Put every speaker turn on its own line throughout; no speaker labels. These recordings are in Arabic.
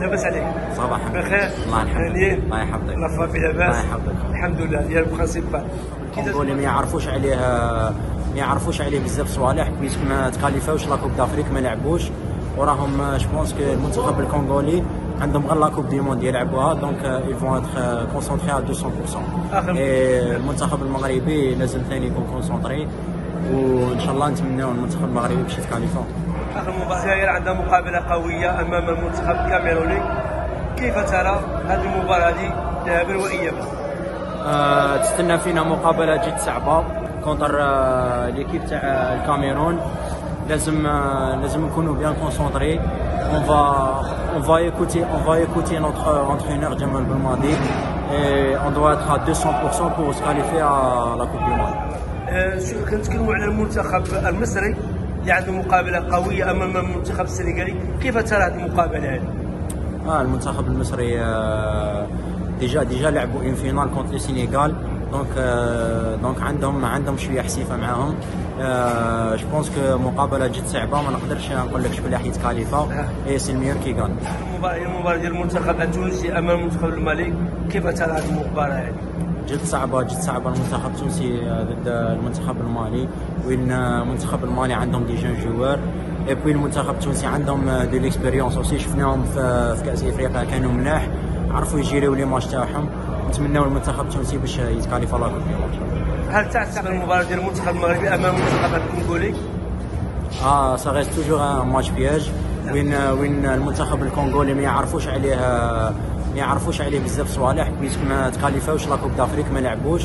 لاباس عليك.
صباح
بخير
الله يحفظك.
هانيين
الله يحفظك.
la famille لاباس.
الله يحفظك.
الحمد لله. ديال ال principal
كونغولي ما يعرفوش عليه ما يعرفوش عليه بزاف صوالح puisque ما تكاليفاوش la Coupe d'Afrique ما لعبوش. وراهم je pense que المنتخب الكونغولي عندهم غير la Coupe du Monde يلعبوها. donc être concentré à 200%
آخر-
إيه، المنتخب المغربي لازم ثاني يكون concentré وإن شاء الله نتمناو المنتخب المغربي باش يتكاليفاو
اخر مباراه الجزائر عندها مقابلة قوية أمام المنتخب الكاميروني. كيف ترى هذه المباراة هذه ذهابا وايابا
آه، تستنى فينا مقابلة جد صعبة. contre آه، l'équipe تاع الكاميرون. لازم آه، لازم نكونوا bien concentrés on va on va écouter on va écouter notre entraîneur جمال بالماضي et on doit être à 200% pour se qualifier à la Coupe du Monde.
آه، شو كنتكلموا على المنتخب المصري؟ اللي عنده مقابلة قوية أمام المنتخب السنغالي؟ كيف ترى هذه المقابلة هذه؟
آه المنتخب المصري آه déjà déjà لعبوا en finale contre le Sénégal donc donc عندهم عندهم شوية حسيفة معاهم. je pense que مقابلة جد صعبة ما نقدرش نقول لك شكون اللي حيتكاليفا et c'est le meilleur
qui gagne المباراة ديال المنتخب التونسي أمام المنتخب المالي كيف ترى هذه المباراه
جد صعبة جد صعبة. المنتخب التونسي آه، ضد المنتخب المالي. وين آه، المنتخب المالي عندهم des jeunes joueurs et puis المنتخب التونسي عندهم de l'expérience aussi شفناهم في في كأس إفريقيا كانوا ملاح عرفوا يجيريو les matchs تاعهم. نتمناو المنتخب التونسي باش يتكاليفا لا.
هل تعتقد المباراة ديال المنتخب المغربي أمام المنتخب الكونغولي؟
آه ça toujours un match piège وين وين المنتخب الكونغولي ما يعرفوش عليه ما يعرفوش عليه بزاف صوالح puisque ما تكاليفاوش la Coupe d'Afrique ما لعبوش.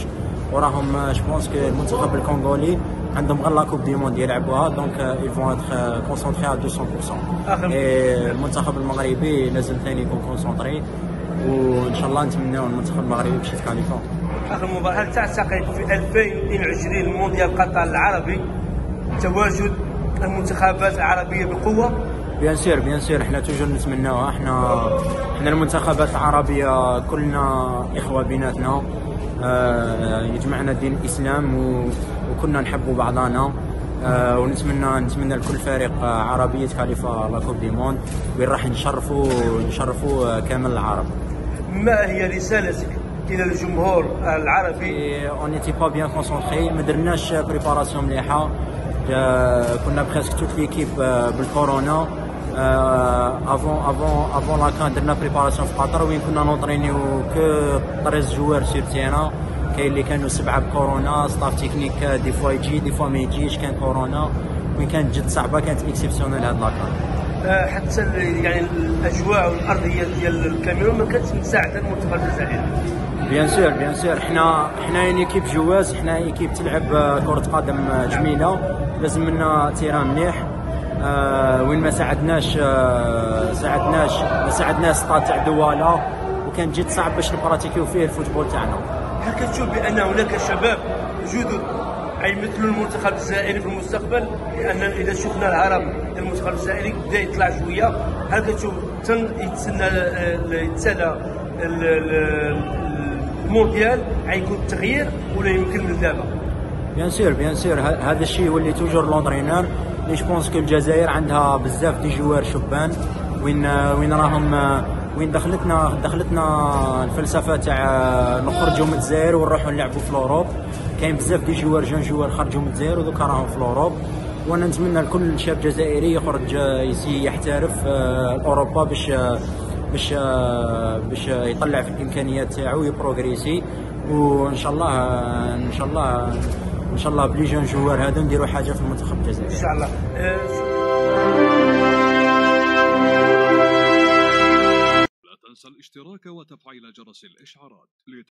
وراهم je pense que المنتخب الكونغولي عندهم غير la Coupe du Monde يلعبوها donc ils vont être concentrés à 200%
آخر-
et المنتخب المغربي لازم ثاني يكون concentré وإن شاء الله نتمناو المنتخب المغربي باش يتكاليفاو
اخر مباراه هل تعتقد في 2022 مونديال قطر العربي تواجد المنتخبات العربية بقوة؟
bien sûr bien sûr إحنا toujours نتمناوها إحنا إحنا المنتخبات العربية كلنا إخوة بيناتنا. آه يجمعنا دين الإسلام و- وكنا نحبوا بعضنا. آه ونتمنى نتمنى لكل فريق آه، عربي يتكاليفا la Coupe du Monde. وين راح نشرفوا نشرفوا آه، كامل العرب.
ما هي رسالتك إلى الجمهور العربي؟
on n'était pas bien concentrés ما درناش préparation مليحة. آه، كنا presque toute l'équipe آه، بالكورونا. avant avant avant la CAN درنا préparation في قطر. وين كنا نونطرينيو que 13 joueurs sur terrain كاين اللي كانوا سبعة بكورونا staff technique des fois يجي des fois ما يجيش كان كورونا. وين كانت جد صعبة كانت exceptionnelle هاد la CAN
آه، حتى يعني الأجواء والارضيه ديال الكاميرون ما كانتش مساعدة المنتخب الجزائري
bien sûr bien sûr حنا حنا une équipe joueuse حنا équipe تلعب آه، كرة قدم آه، جميلة. لازم منا تيران مليح. آه وين ما ساعدناش آه ساعدناش ما ساعدناش ستاد تاع دواله وكان جد صعب باش نبراتيكيو فيه الفوتبول تاعنا.
هل كتشوف بأن هناك شباب جدد يمثلوا المنتخب الجزائري في المستقبل لأن إذا شفنا ديال المنتخب الجزائري بدأ يطلع شوية. هل كتشوف يتسنى يتسنى ال- ال- المونديال غيكون التغيير ولا يمكن من دابا.
bien sûr bien sûr هذا الشيء يولي toujours l'entraîneur لي je pense que الجزائر عندها بزاف des joueurs شبان. وين وين راهم وين دخلتنا؟ دخلتنا الفلسفة تاع نخرجوا من الجزائر ونروحوا نلعبوا في l'Europe كاين بزاف des joueurs jeunes joueurs خرجوا من الجزائر ودوكا راهم في l'Europe وأنا نتمنى لكل شاب جزائري يخرج يسي يحترف آه، أوروبا باش آه، باش آه، باش يطلع في الإمكانيات تاعو يبروغريسي. وإن شاء الله إن شاء الله إن شاء الله بلي جون جوار هذا نديروا حاجة في المنتخب الجزائري.
إن شاء الله.
الاشتراك وتفعيل جرس الإشعارات.